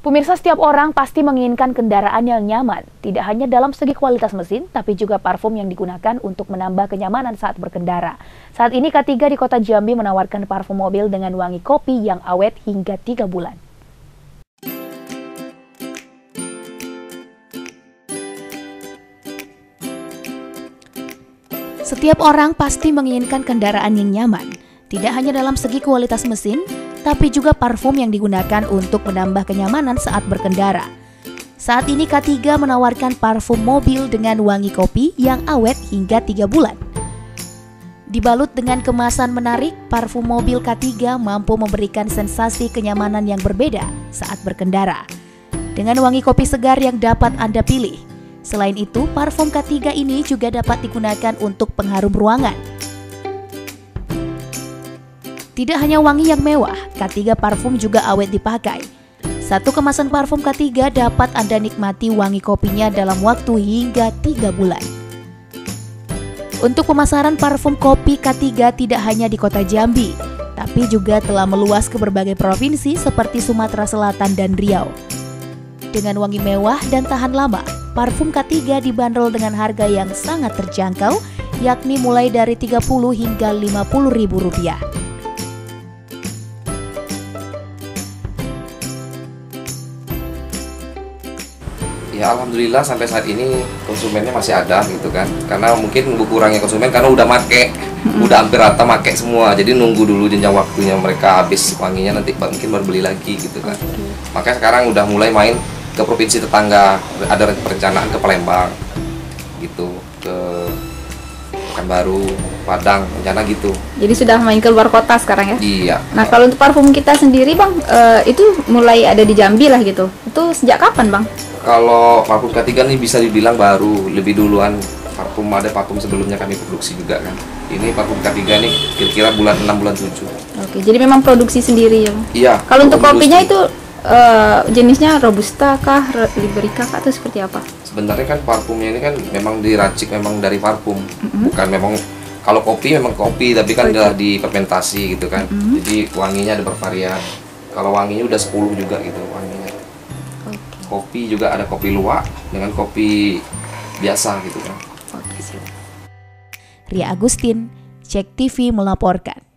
Pemirsa setiap orang pasti menginginkan kendaraan yang nyaman, tidak hanya dalam segi kualitas mesin, tapi juga parfum yang digunakan untuk menambah kenyamanan saat berkendara. Saat ini K3 di kota Jambi menawarkan parfum mobil dengan wangi kopi yang awet hingga 3 bulan. Setiap orang pasti menginginkan kendaraan yang nyaman, tidak hanya dalam segi kualitas mesin, tapi juga parfum yang digunakan untuk menambah kenyamanan saat berkendara. Saat ini K3 menawarkan parfum mobil dengan wangi kopi yang awet hingga 3 bulan. Dibalut dengan kemasan menarik, parfum mobil K3 mampu memberikan sensasi kenyamanan yang berbeda saat berkendara. Dengan wangi kopi segar yang dapat Anda pilih. Selain itu, parfum K3 ini juga dapat digunakan untuk pengharum ruangan tidak hanya wangi yang mewah, K3 parfum juga awet dipakai. Satu kemasan parfum K3 dapat Anda nikmati wangi kopinya dalam waktu hingga 3 bulan. Untuk pemasaran parfum kopi K3 tidak hanya di kota Jambi, tapi juga telah meluas ke berbagai provinsi seperti Sumatera Selatan dan Riau. Dengan wangi mewah dan tahan lama, parfum K3 dibanderol dengan harga yang sangat terjangkau, yakni mulai dari 30 hingga 50 ribu rupiah. Ya alhamdulillah sampai saat ini konsumennya masih ada gitu kan. Karena mungkin kurangnya konsumen karena udah make hmm. udah hampir rata make semua. Jadi nunggu dulu jenjang waktunya mereka habis wanginya nanti mungkin baru beli lagi gitu kan. Okay. makanya sekarang udah mulai main ke provinsi tetangga. Ada perencanaan ke Palembang gitu ke Pekanbaru Padang rencana gitu. Jadi sudah main ke luar kota sekarang ya? Iya. Nah kalau untuk parfum kita sendiri bang uh, itu mulai ada di Jambi lah gitu itu sejak kapan bang? Kalau parfum ketiga nih bisa dibilang baru lebih duluan. Parfum ada parfum sebelumnya kami produksi juga kan. Ini parfum ketiga nih kira-kira bulan 6 bulan 7 oke jadi memang produksi sendiri ya iya kalau untuk kopinya itu uh, jenisnya robusta kah liberica kah atau seperti apa? Sebenarnya kan parfumnya ini kan memang diracik memang dari parfum. Mm -hmm. bukan memang kalau kopi memang kopi tapi kan udah difermentasi gitu kan. Mm -hmm. jadi wanginya ada bervarian kalau wanginya udah 10 juga gitu wanginya kopi juga ada kopi luwak dengan kopi biasa gitu kan. Ria Agustin, Cek TV melaporkan.